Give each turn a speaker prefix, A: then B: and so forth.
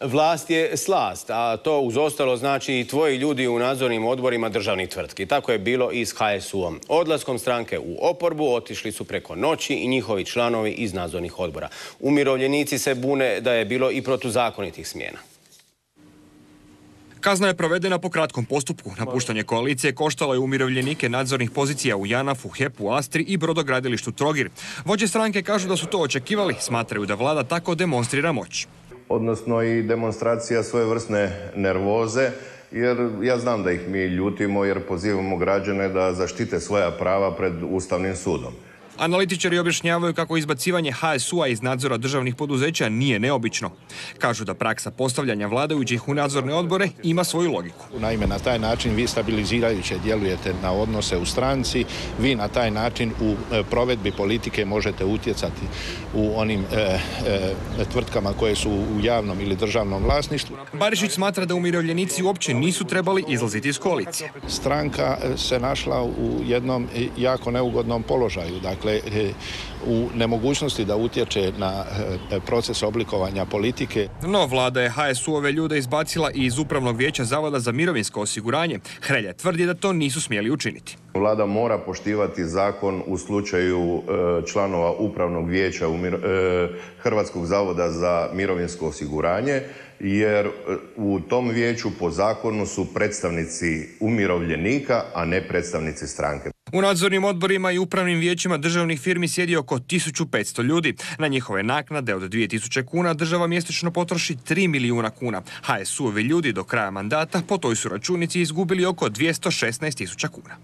A: Vlast je slast, a to uz ostalo znači i tvoji ljudi u nadzornim odborima državnih tvrtki. Tako je bilo i s HSU-om. Odlaskom stranke u oporbu otišli su preko noći i njihovi članovi iz nadzornih odbora. Umirovljenici se bune da je bilo i protuzakonitih smjena.
B: Kazna je provedena po kratkom postupku. Napuštanje koalicije koštalo je umirovljenike nadzornih pozicija u Janafu, HEP-u, Astri i brodogradilištu Trogir. Vođe stranke kažu da su to očekivali, smatraju da vlada tako demonstrira moć.
C: Odnosno i demonstracija svojevrsne nervoze, jer ja znam da ih mi ljutimo jer pozivamo građane da zaštite svoja prava pred Ustavnim sudom.
B: Analitičari objašnjavaju kako izbacivanje HSU-a iz nadzora državnih poduzeća nije neobično. Kažu da praksa postavljanja vladajućih u nadzorne odbore ima svoju logiku.
D: Naime, na taj način vi stabilizirajuće djelujete na odnose u stranci, vi na taj način u e, provedbi politike možete utjecati u onim e, e, tvrtkama koje su u javnom ili državnom vlasništvu.
B: Barišić smatra da umirovljenici uopće nisu trebali izlaziti iz koalicije.
D: Stranka se našla u jednom jako neugodnom položaju. Dakle, dakle e, u nemogućnosti da utječe na e, proces oblikovanja politike.
B: No, vlada je HSU-ove ljude izbacila i iz Upravnog vijeća Zavoda za mirovinsko osiguranje. Hrelja tvrdi da to nisu smjeli učiniti.
C: Vlada mora poštivati zakon u slučaju e, članova Upravnog vijeća Hrvatskog zavoda za mirovinsko osiguranje jer u tom vijeću po zakonu su predstavnici umirovljenika, a ne predstavnici stranke.
B: U nadzornim odborima i upravnim vijećima državnih firmi sjedi oko 1500 ljudi. Na njihove naknade od 2000 kuna država mjesečno potroši 3 milijuna kuna. HSU-ovi ljudi do kraja mandata po toj su računici izgubili oko 216 tisuća kuna.